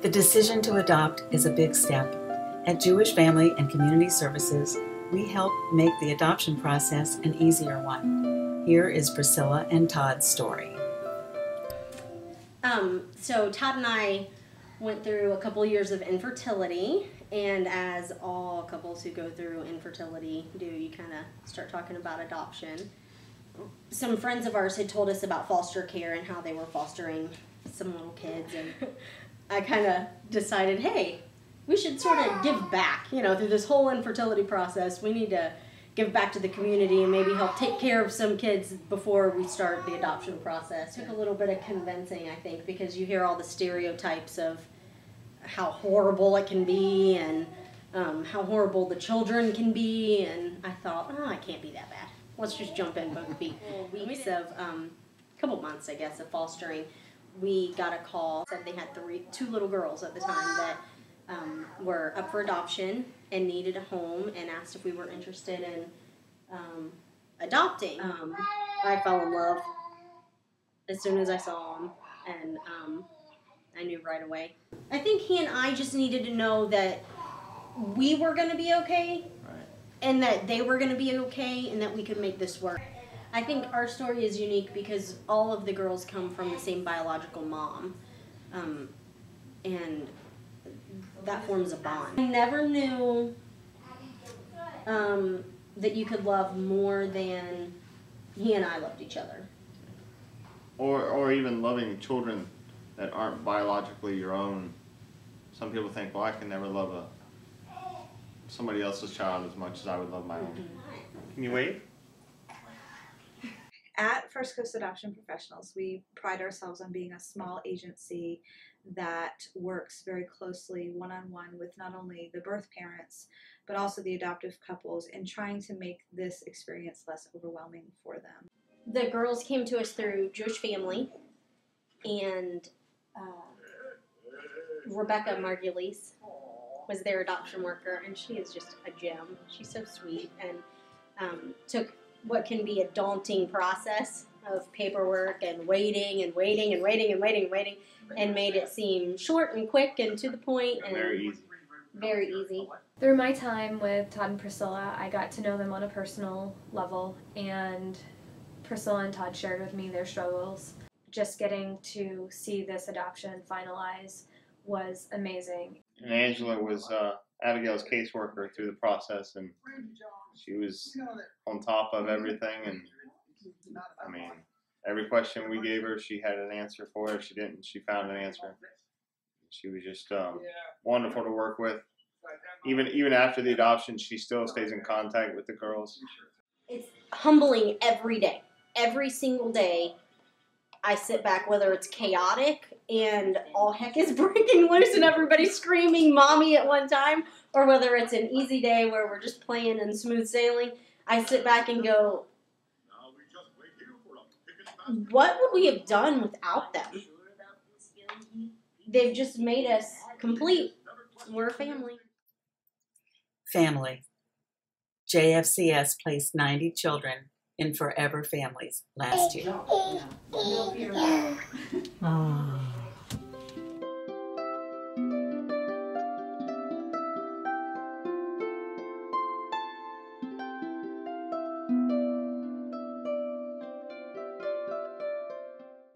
The decision to adopt is a big step. At Jewish Family and Community Services, we help make the adoption process an easier one. Here is Priscilla and Todd's story. Um, so Todd and I went through a couple years of infertility, and as all couples who go through infertility do, you kind of start talking about adoption. Some friends of ours had told us about foster care and how they were fostering some little kids, and I kind of decided, hey, we should sort of give back. You know, through this whole infertility process, we need to give back to the community and maybe help take care of some kids before we start the adoption process. Took a little bit of convincing, I think, because you hear all the stereotypes of how horrible it can be and um, how horrible the children can be, and I thought, oh, I can't be that bad. Let's just jump in both feet. Weeks of, um, couple months, I guess, of fostering, we got a call said they had three, two little girls at the time that um, were up for adoption and needed a home and asked if we were interested in um, adopting. Um, I fell in love as soon as I saw him, and um, I knew right away. I think he and I just needed to know that we were going to be okay, Right. and that they were going to be okay, and that we could make this work. I think our story is unique because all of the girls come from the same biological mom, um, and that forms a bond. I never knew um, that you could love more than he and I loved each other. Or, or even loving children that aren't biologically your own. Some people think, well, I can never love a somebody else's child as much as I would love my own. Can you wait? At First Coast Adoption Professionals, we pride ourselves on being a small agency that works very closely one on one with not only the birth parents but also the adoptive couples in trying to make this experience less overwhelming for them. The girls came to us through Jewish family, and uh, Rebecca Margulies was their adoption worker, and she is just a gem. She's so sweet and um, took what can be a daunting process of paperwork and waiting and waiting and waiting and waiting and waiting and made it seem short and quick and to the point and Very easy. very easy. Through my time with Todd and Priscilla, I got to know them on a personal level, and Priscilla and Todd shared with me their struggles. Just getting to see this adoption finalize was amazing. And Angela was uh, Abigail's caseworker through the process, and she was on top of everything. And I mean, every question we gave her, she had an answer for. If she didn't, she found an answer. She was just um, wonderful to work with. Even even after the adoption, she still stays in contact with the girls. it's humbling every day. Every single day, I sit back, whether it's chaotic and all heck is breaking loose and everybody's screaming mommy at one time, or whether it's an easy day where we're just playing and smooth sailing. I sit back and go, what would we have done without them? They've just made us complete. We're a family. Family. JFCS placed 90 children in Forever Families last year. Oh.